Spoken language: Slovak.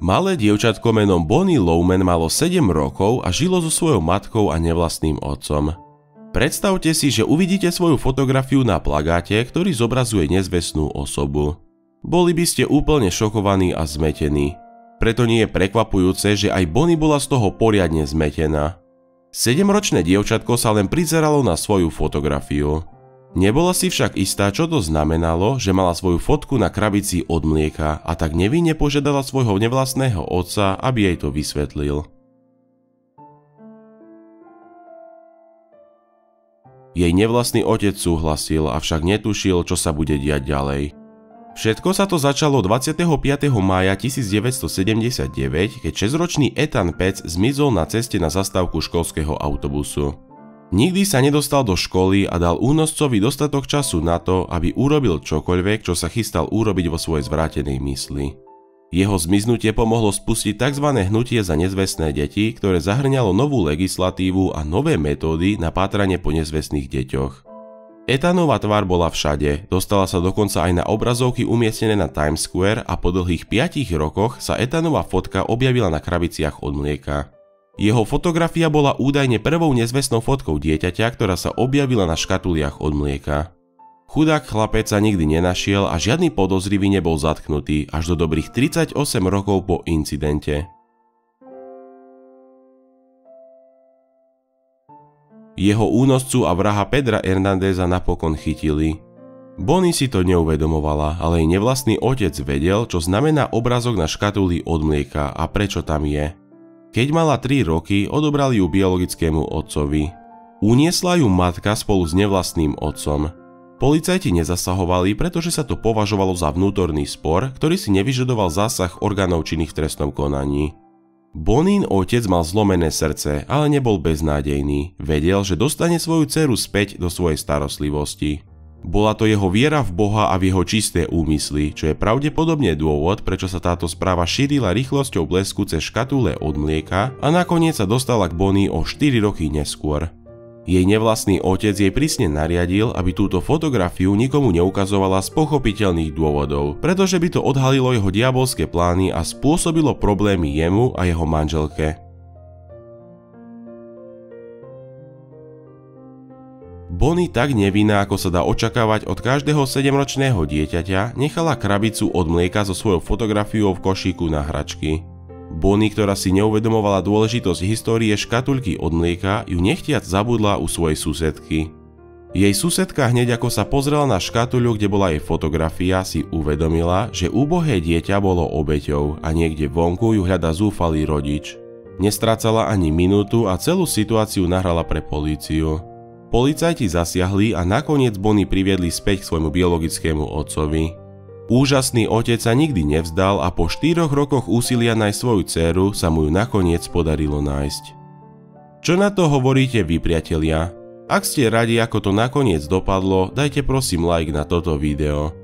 Malé dievčatko menom Bonnie Lowman malo 7 rokov a žilo so svojou matkou a nevlastným otcom. Predstavte si, že uvidíte svoju fotografiu na plagáte, ktorý zobrazuje nezvestnú osobu. Boli by ste úplne šokovaní a zmetení. Preto nie je prekvapujúce, že aj Bonnie bola z toho poriadne zmetená. Sedemročné dievčatko sa len prizeralo na svoju fotografiu. Nebola si však istá, čo to znamenalo, že mala svoju fotku na krabici od mlieka a tak nevinne požiadala svojho nevlastného otca, aby jej to vysvetlil. Jej nevlastný otec súhlasil, avšak netušil, čo sa bude diať ďalej. Všetko sa to začalo 25. mája 1979, keď 6-ročný Ethan Pec zmizol na ceste na zastávku školského autobusu. Nikdy sa nedostal do školy a dal únoscovi dostatok času na to, aby urobil čokoľvek, čo sa chystal urobiť vo svojej zvrátenej mysli. Jeho zmiznutie pomohlo spustiť tzv. hnutie za nezvestné deti, ktoré zahrňalo novú legislatívu a nové metódy na pátranie po nezvestných deťoch. Etanová tvár bola všade, dostala sa dokonca aj na obrazovky umiestnené na Times Square a po dlhých 5 rokoch sa Etanová fotka objavila na krabiciach od mlieka. Jeho fotografia bola údajne prvou nezvestnou fotkou dieťaťa, ktorá sa objavila na škatuliach od mlieka. Chudák chlapec sa nikdy nenašiel a žiadny podozrivý nebol zatknutý až do dobrých 38 rokov po incidente. Jeho únoscu a vraha Pedra Hernandeza napokon chytili. Bonnie si to neuvedomovala, ale jej nevlastný otec vedel, čo znamená obrazok na škatuli od mlieka a prečo tam je. Keď mala 3 roky, odobrali ju biologickému otcovi. Uniesla ju matka spolu s nevlastným otcom. Policajti nezasahovali, pretože sa to považovalo za vnútorný spor, ktorý si nevyžadoval zásah orgánov činných v trestnom konaní. Bonín otec mal zlomené srdce, ale nebol beznádejný. Vedel, že dostane svoju dceru späť do svojej starostlivosti. Bola to jeho viera v Boha a v jeho čisté úmysly, čo je pravdepodobne dôvod, prečo sa táto správa šírila rýchlosťou blesku cez škatule od mlieka a nakoniec sa dostala k Bonnie o 4 roky neskôr. Jej nevlastný otec jej prísne nariadil, aby túto fotografiu nikomu neukazovala z pochopiteľných dôvodov, pretože by to odhalilo jeho diabolské plány a spôsobilo problémy jemu a jeho manželke. Bonnie tak nevinná, ako sa dá očakávať od každého 7-ročného dieťaťa, nechala krabicu od mlieka so svojou fotografiou v košíku na hračky. Bonnie, ktorá si neuvedomovala dôležitosť histórie škatulky od mlieka, ju nechtiac zabudla u svojej susedky. Jej susedka hneď ako sa pozrela na škatuľu, kde bola jej fotografia, si uvedomila, že úbohé dieťa bolo obeťou a niekde vonku ju hľada zúfalý rodič. Nestrácala ani minútu a celú situáciu nahrala pre políciu. Policajti zasiahli a nakoniec Bonnie priviedli späť k svojmu biologickému otcovi. Úžasný otec sa nikdy nevzdal a po štyroch rokoch úsilia nájsť svoju dceru sa mu ju nakoniec podarilo nájsť. Čo na to hovoríte vy priatelia? Ak ste radi ako to nakoniec dopadlo, dajte prosím like na toto video.